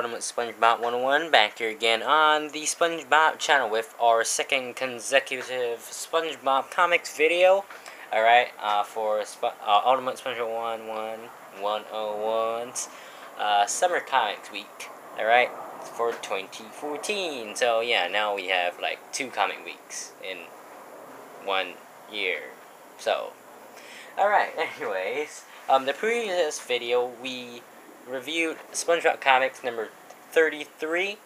Ultimate SpongeBob 101, back here again on the SpongeBob channel with our second consecutive SpongeBob comics video. Alright, uh, for uh, Ultimate SpongeBob 101, 101's uh, Summer Comics Week. Alright, for 2014. So yeah, now we have like two comic weeks in one year. So, alright, anyways. Um, the previous video, we reviewed SpongeBob Comics number 33.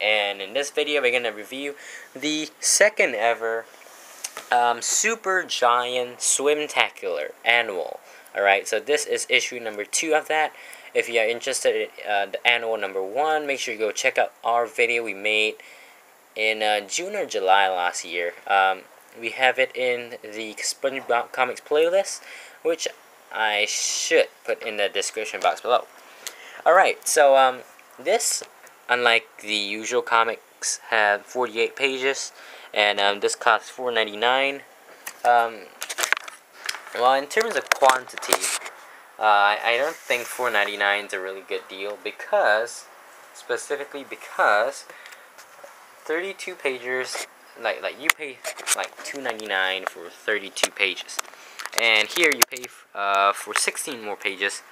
And in this video, we're going to review the second ever um, Super Giant Swimtacular Annual. Alright, so this is issue number 2 of that. If you are interested in uh, the annual number 1, make sure you go check out our video we made in uh, June or July last year. Um, we have it in the SpongeBob Comics playlist, which I should put in the description box below. Alright, so um, this, unlike the usual comics, have 48 pages, and um, this costs $4.99. Um, well, in terms of quantity, uh, I, don't think $4.99 is a really good deal because, specifically because, 32 pages, like like you pay like $2.99 for 32 pages and here you pay uh, for 16 more pages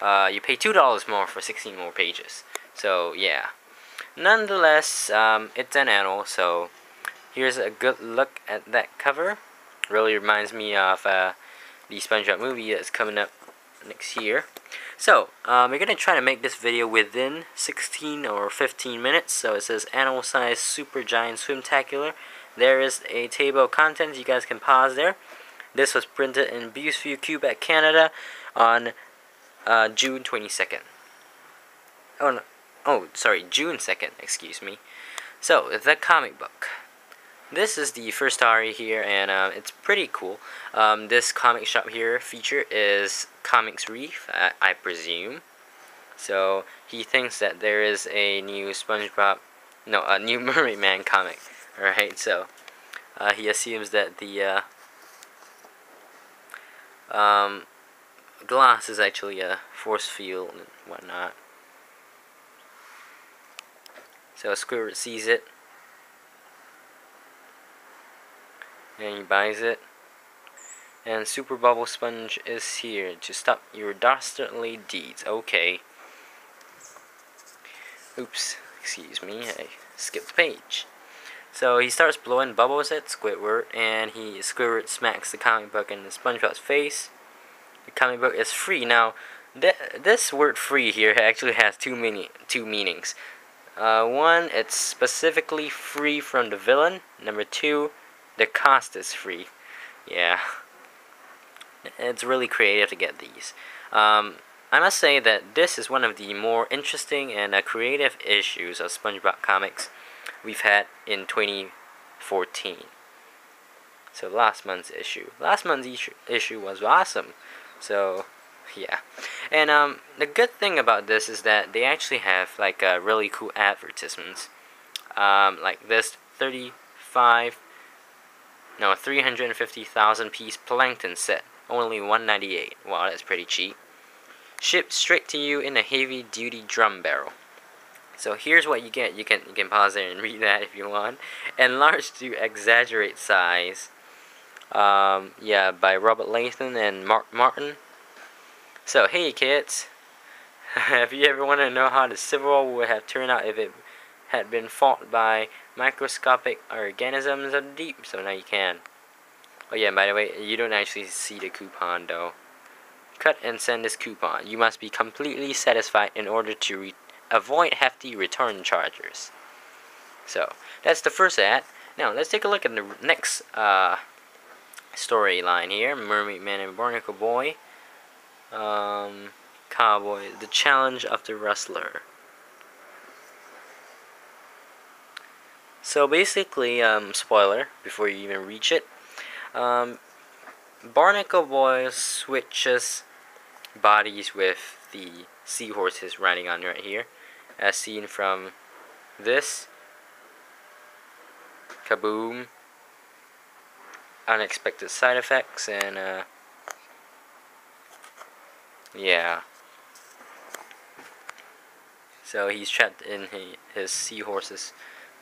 uh, you pay two dollars more for 16 more pages. So yeah. Nonetheless um, it's an annual so here's a good look at that cover. Really reminds me of uh, the SpongeBob movie that's coming up next year. So um, we're gonna try to make this video within 16 or 15 minutes. So it says animal size super giant swimtacular. There is a table of contents you guys can pause there. This was printed in Beauceville, Quebec, Canada on uh, June 22nd. Oh, no. oh, sorry, June 2nd, excuse me. So, the comic book. This is the first story here, and uh, it's pretty cool. Um, this comic shop here feature is Comics Reef, I, I presume. So, he thinks that there is a new SpongeBob, no, a new Mermaid Man comic. Alright, so, uh, he assumes that the, uh, um, glass is actually a force field and whatnot. So Squidward sees it. And he buys it. And Super Bubble Sponge is here to stop your dastardly deeds. Okay. Oops. Excuse me. I skipped the page. So he starts blowing bubbles at Squidward, and he Squidward smacks the comic book in the SpongeBob's face. The comic book is free. Now, th this word "free" here actually has two meaning two meanings. Uh, one, it's specifically free from the villain. Number two, the cost is free. Yeah, it's really creative to get these. Um, I must say that this is one of the more interesting and uh, creative issues of SpongeBob comics we've had in 2014. So last month's issue. Last month's issue was awesome. So yeah. And um, the good thing about this is that they actually have like uh, really cool advertisements. Um, like this 35 no 350,000 piece plankton set only 198 wow that's pretty cheap shipped straight to you in a heavy duty drum barrel so here's what you get. You can you can pause there and read that if you want. Enlarged to exaggerate size. Um, yeah, by Robert Latham and Mark Martin. So hey kids, have you ever wanted to know how the Civil War would have turned out if it had been fought by microscopic organisms of the deep? So now you can. Oh yeah, by the way, you don't actually see the coupon though. Cut and send this coupon. You must be completely satisfied in order to avoid hefty return charges. So that's the first ad. Now let's take a look at the next uh, storyline here: Mermaid Man and Barnacle Boy, um, Cowboy, the challenge of the wrestler. So basically, um, spoiler before you even reach it, um, Barnacle Boy switches bodies with the seahorses riding on right here. As seen from this. Kaboom unexpected side effects and uh, yeah So he's trapped in his seahorse's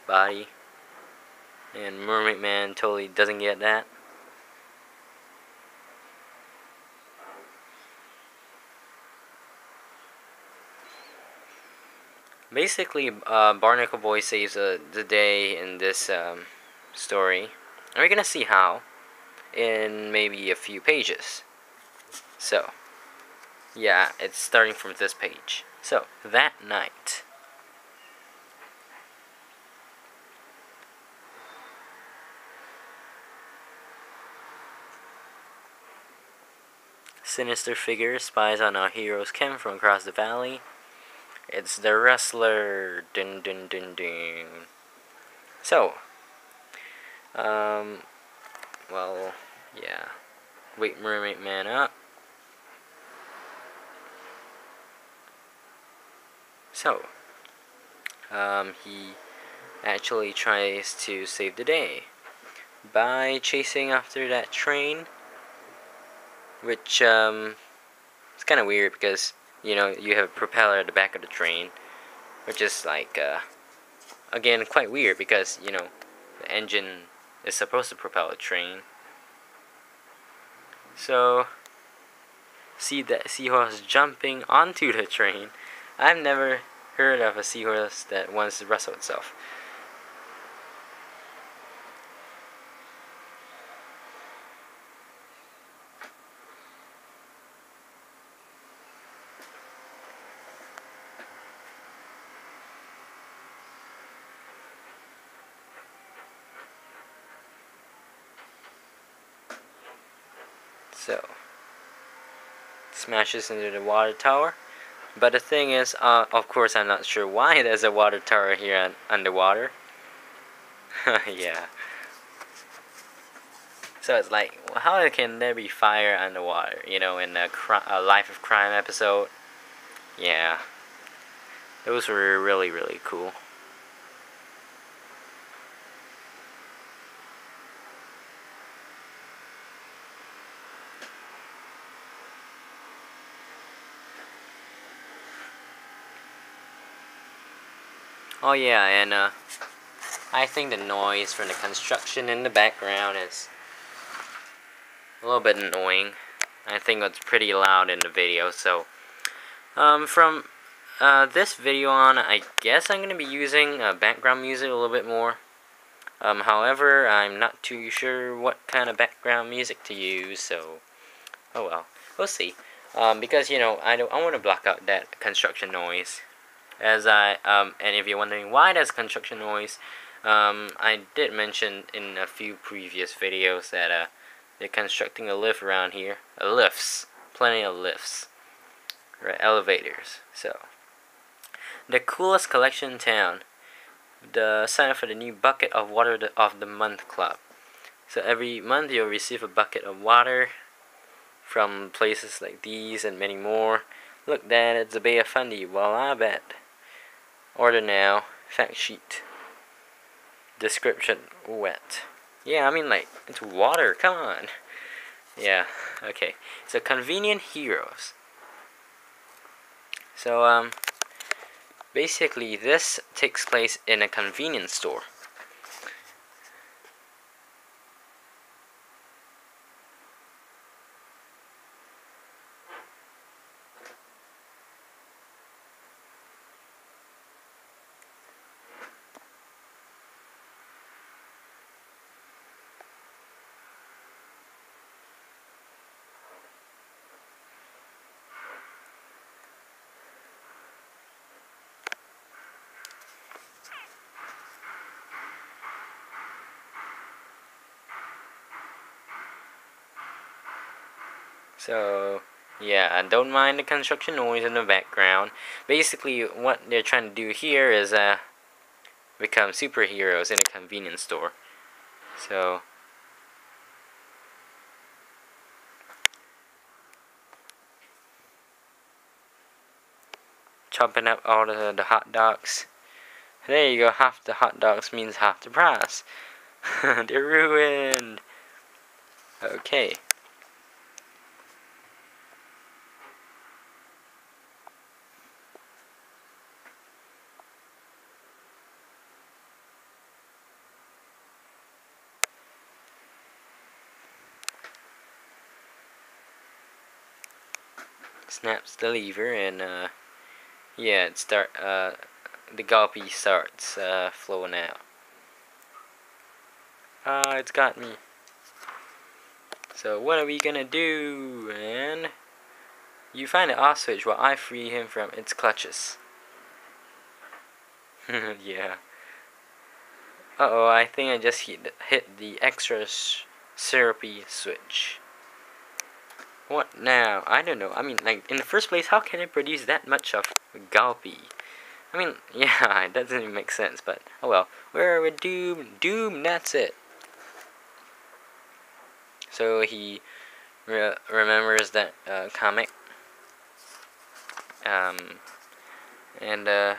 body. And Mermaid Man totally doesn't get that. Basically, uh, Barnacle Boy saves uh, the day in this um, story. And we're gonna see how in maybe a few pages. So, yeah, it's starting from this page. So, that night. Sinister figure spies on our hero's camp from across the valley. It's the wrestler. Dun dun dun dun. So, um, well, yeah. Wake Mermaid Man up. So, um, he actually tries to save the day by chasing after that train, which, um, it's kind of weird because, you know, you have a propeller at the back of the train, which is like, uh, again, quite weird because, you know, the engine is supposed to propel a train. So, see that seahorse jumping onto the train. I've never heard of a seahorse that wants to wrestle itself. So, smashes into the water tower. But the thing is, uh, of course, I'm not sure why there's a water tower here underwater. yeah. So it's like, how can there be fire underwater? You know, in a, a Life of Crime episode. Yeah. Those were really, really cool. Oh yeah, and uh, I think the noise from the construction in the background is a little bit annoying. I think it's pretty loud in the video, so um, from uh, this video on, I guess I'm going to be using uh, background music a little bit more. Um, however, I'm not too sure what kind of background music to use, so oh well, we'll see. Um, because you know, I don't, I want to block out that construction noise as I um, and if you're wondering why there's construction noise um, I did mention in a few previous videos that uh, they're constructing a lift around here uh, lifts plenty of lifts right elevators so. The coolest collection in town the sign up for the new bucket of water of the month club. So every month you'll receive a bucket of water from places like these and many more. Look dad it's a Bay of Fundy well I bet Order now. Fact sheet. Description. Wet. Yeah, I mean like, it's water. Come on. Yeah, okay. So, convenient heroes. So, um, basically this takes place in a convenience store. So, yeah, don't mind the construction noise in the background. Basically, what they're trying to do here is uh, become superheroes in a convenience store. So, chopping up all the, the hot dogs. There you go, half the hot dogs means half the price. They're ruined. Okay. Snaps the lever and uh, yeah, it start uh, the gulpy starts uh, flowing out. Ah, it's got me. So what are we gonna do, man? You find the off switch while I free him from its clutches. yeah. Uh oh, I think I just hit, hit the extra syrupy switch. What now? I don't know. I mean, like, in the first place, how can it produce that much of Gulpy? I mean, yeah, it doesn't even make sense, but, oh well. Where are we Doom. Doom, that's it. So he re remembers that uh, comic. Um, and, uh,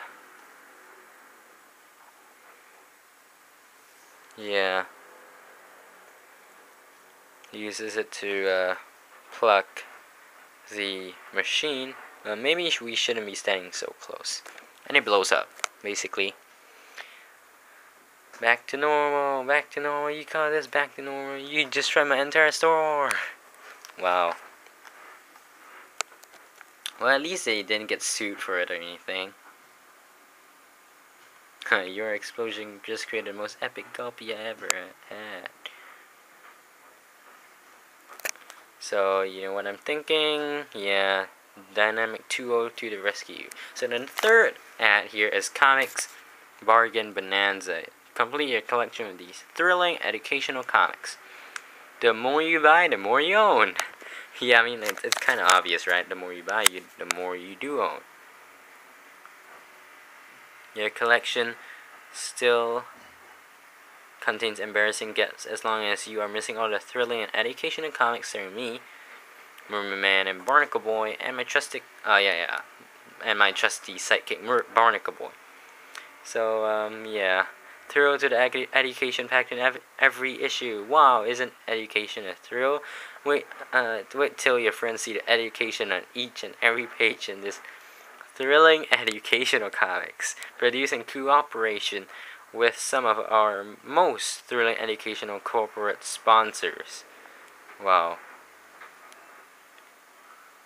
yeah. He uses it to, uh, pluck the machine, uh, maybe we shouldn't be standing so close. And it blows up, basically. Back to normal, back to normal, you call this back to normal, you destroyed my entire store. Wow. Well, at least they didn't get sued for it or anything. Your explosion just created the most epic copy I ever had. So, you know what I'm thinking? Yeah, Dynamic 2.0 to the rescue. So the third ad here is Comics Bargain Bonanza. Complete your collection of these thrilling educational comics. The more you buy, the more you own. yeah, I mean, it's, it's kind of obvious, right? The more you buy, you, the more you do own. Your collection still contains embarrassing gets as long as you are missing all the thrilling and educational comics starring me, Merman and Barnacle Boy, and my trusty, uh, yeah, yeah, and my trusty sidekick, Mer Barnacle Boy. So, um, yeah. Thrill to the ed education packed in ev every issue. Wow, isn't education a thrill? Wait, uh, wait till your friends see the education on each and every page in this thrilling educational comics, produced in cooperation with some of our most thrilling educational corporate sponsors. Wow.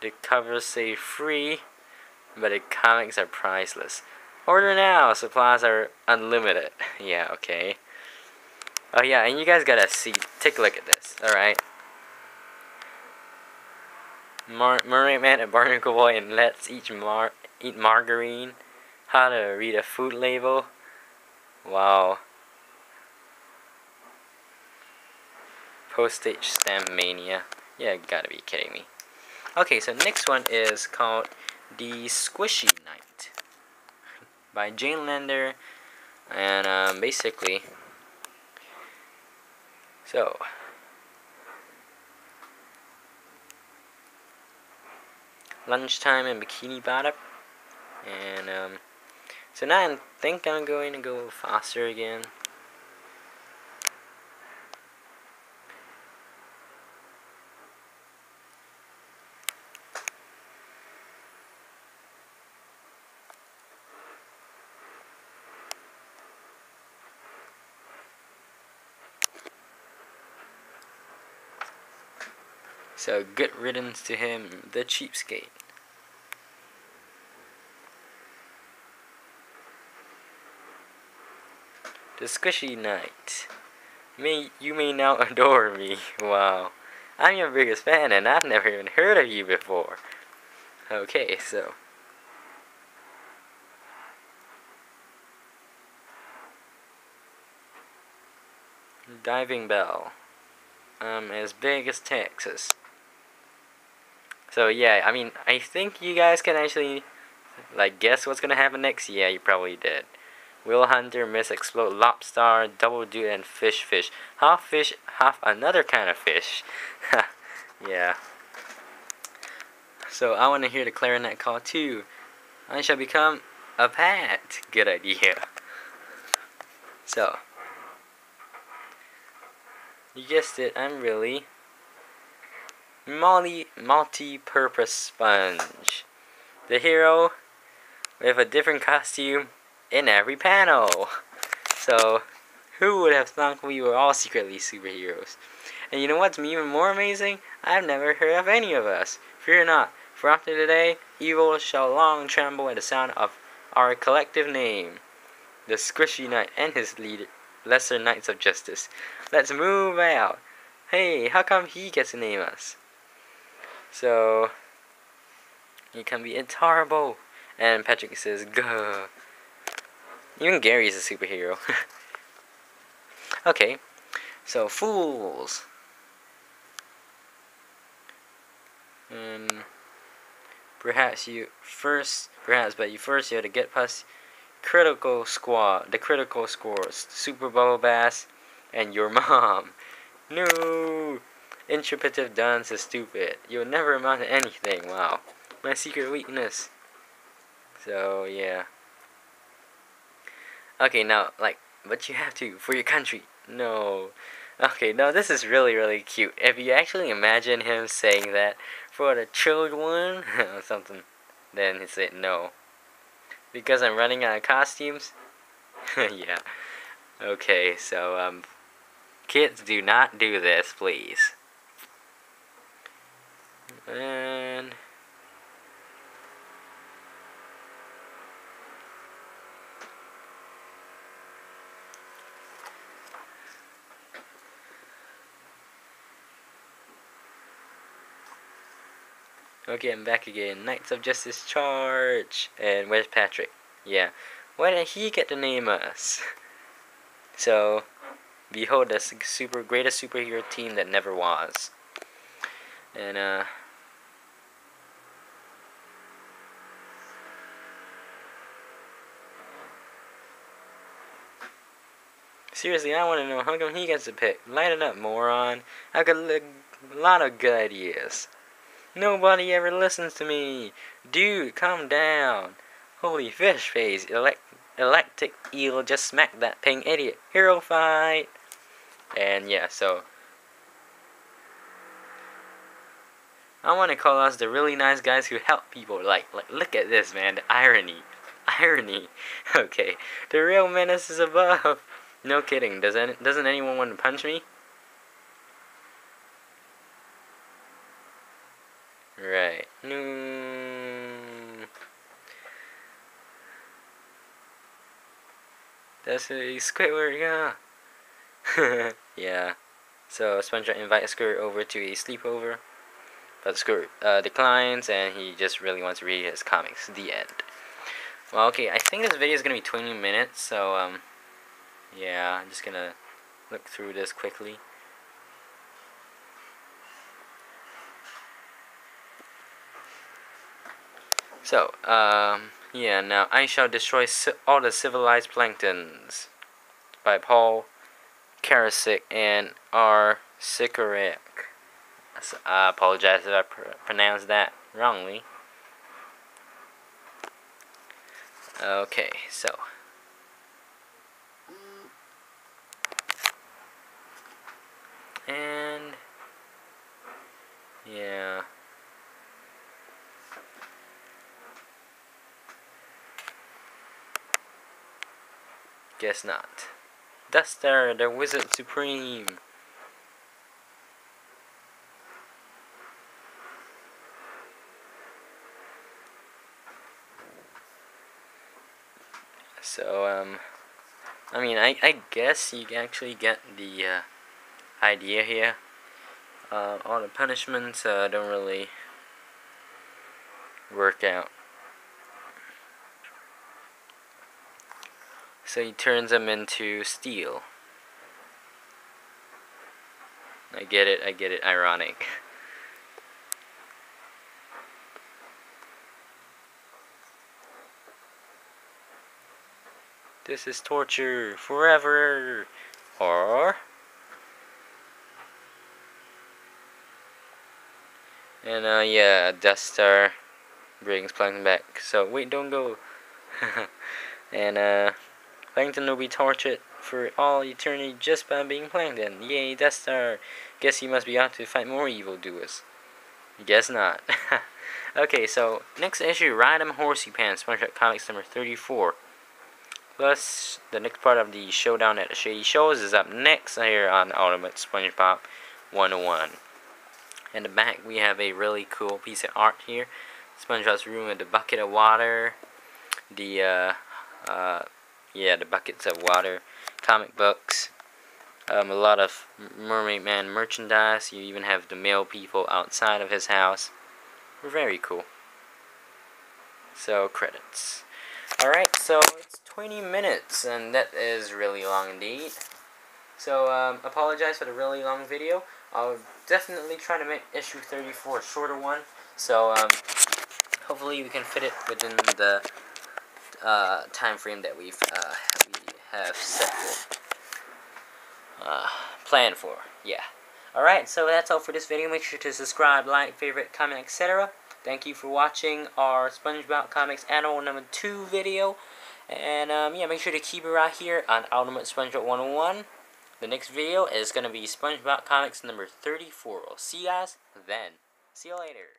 The covers say free, but the comics are priceless. Order now, supplies are unlimited. yeah, okay. Oh yeah, and you guys gotta see, take a look at this, alright? Mar Mermaid Man and Barnacle Boy and Let's Eat, mar eat Margarine. How to read a food label. Wow. Postage stamp mania. Yeah, gotta be kidding me. Okay, so next one is called The Squishy Knight by Jane Lander. And um, basically, so lunchtime in Bikini Bottom. And um, so now I think I'm going to go faster again. So good riddance to him, the cheapskate. The Squishy Knight. May you may now adore me. Wow. I'm your biggest fan and I've never even heard of you before. Okay, so. Diving Bell. Um, as big as Texas. So yeah, I mean, I think you guys can actually, like, guess what's gonna happen next? Yeah, you probably did. Will Hunter miss explode lobster, double dude, and fish fish. Half fish, half another kind of fish. yeah. So I want to hear the clarinet call too. I shall become a pet. Good idea. So. You guessed it, I'm really multi multi-purpose sponge. The hero with a different costume in every panel. So, who would have thought we were all secretly superheroes? And you know what's even more amazing? I've never heard of any of us. Fear not, For after today, evil shall long tremble at the sound of our collective name. The Squishy Knight and his leader, lesser Knights of Justice. Let's move out. Hey, how come he gets to name us? So, he can be intolerable. And Patrick says, Gah. Even Gary is a superhero. okay, so fools. Um, perhaps you first, perhaps, but you first you have to get past critical squad, the critical scores, Super Bubble Bass, and your mom. No, interpretive dance is stupid. You'll never amount to anything. Wow, my secret weakness. So yeah. Okay, now like, but you have to for your country. No. Okay, no, this is really, really cute. If you actually imagine him saying that for the children or something, then he said no. Because I'm running out of costumes? yeah. Okay, so, um, kids, do not do this, please. And... Okay, I'm back again. Knights of Justice Charge! And where's Patrick? Yeah. Why did he get to name us? So, behold the super greatest superhero team that never was. And, uh... Seriously, I want to know how come he gets to pick. Light it up, moron. I got a lot of good ideas. Nobody ever listens to me. Dude, calm down. Holy fish face. Elect electric eel just smacked that pink idiot. Hero fight. And yeah, so. I want to call us the really nice guys who help people. Like, like, look at this, man. The irony. Irony. Okay. The real menace is above. No kidding. Does any, doesn't anyone want to punch me? Right. No. A Squidward, yeah. yeah. So SpongeBob invites Squidward over to a sleepover, but Squidward uh, declines, and he just really wants to read his comics. The end. Well, okay. I think this video is gonna be 20 minutes, so um, yeah, I'm just gonna look through this quickly. So, um, yeah, now I shall destroy all the civilized planktons by Paul Karasik and R. Sikoryak. I apologize if I pr pronounced that wrongly. Okay, so. And, yeah. Guess not. Duster, the Wizard Supreme. So, um, I mean, I, I guess you actually get the uh, idea here. Uh, all the punishments uh, don't really work out. So he turns them into steel. I get it, I get it, ironic. This is torture forever. Or And uh yeah, Death Star brings Plankton back. So wait, don't go. and uh Plankton will be tortured for all eternity just by being Plankton. Yay, Death Star. Guess he must be out to fight more evildoers. Guess not. okay, so next issue, Ride 'em Horsey Pants, SpongeBob Comics number 34. Plus, the next part of the showdown at the Shady Shoals is up next here on Ultimate SpongeBob 101. In the back, we have a really cool piece of art here SpongeBob's room with the bucket of water, the uh, uh, yeah, the buckets of water, comic books, um, a lot of Mermaid Man merchandise. You even have the male people outside of his house. Very cool. So credits. Alright, so it's 20 minutes, and that is really long indeed. So, um, apologize for the really long video. I'll definitely try to make issue 34 a shorter one. So, um, hopefully we can fit it within the uh, time frame that we've uh, we have set for, uh, planned for. Yeah. Alright, so that's all for this video. Make sure to subscribe, like, favorite, comment, etc. Thank you for watching our SpongeBob Comics Annual number 2 video. And, um, yeah, make sure to keep it right here on Ultimate SpongeBob 101. The next video is going to be SpongeBob Comics number 34. I'll see you guys then. See you later.